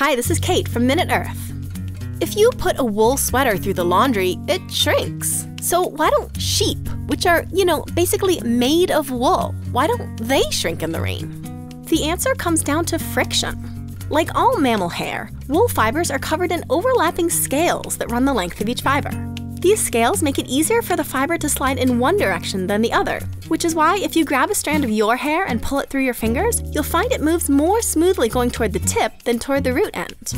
Hi, this is Kate from Minute Earth. If you put a wool sweater through the laundry, it shrinks. So why don't sheep, which are, you know, basically made of wool, why don't they shrink in the rain? The answer comes down to friction. Like all mammal hair, wool fibers are covered in overlapping scales that run the length of each fiber. These scales make it easier for the fiber to slide in one direction than the other, which is why if you grab a strand of your hair and pull it through your fingers, you'll find it moves more smoothly going toward the tip than toward the root end.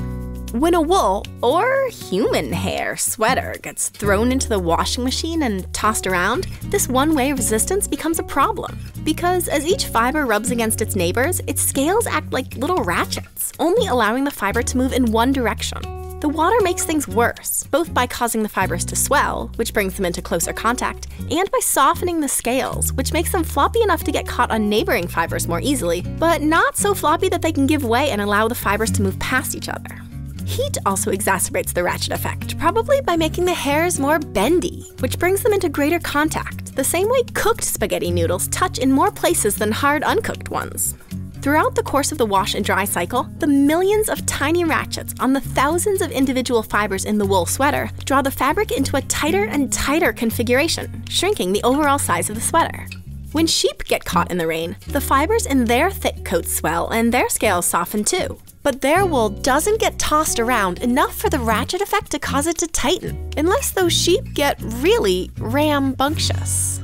When a wool or human hair sweater gets thrown into the washing machine and tossed around, this one way resistance becomes a problem. Because as each fiber rubs against its neighbors, its scales act like little ratchets, only allowing the fiber to move in one direction. The water makes things worse, both by causing the fibers to swell, which brings them into closer contact, and by softening the scales, which makes them floppy enough to get caught on neighboring fibers more easily, but not so floppy that they can give way and allow the fibers to move past each other. Heat also exacerbates the ratchet effect, probably by making the hairs more bendy, which brings them into greater contact, the same way cooked spaghetti noodles touch in more places than hard uncooked ones. Throughout the course of the wash and dry cycle, the millions of tiny ratchets on the thousands of individual fibers in the wool sweater draw the fabric into a tighter and tighter configuration, shrinking the overall size of the sweater. When sheep get caught in the rain, the fibers in their thick coats swell and their scales soften too. But their wool doesn't get tossed around enough for the ratchet effect to cause it to tighten, unless those sheep get really rambunctious.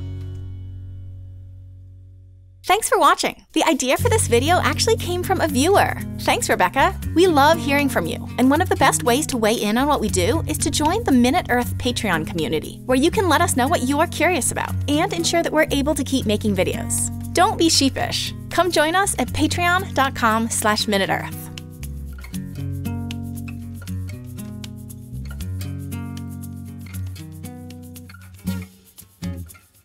Thanks for watching. The idea for this video actually came from a viewer. Thanks, Rebecca. We love hearing from you, and one of the best ways to weigh in on what we do is to join the Minute Earth Patreon community, where you can let us know what you are curious about and ensure that we're able to keep making videos. Don't be sheepish. Come join us at patreon.com slash minuteearth.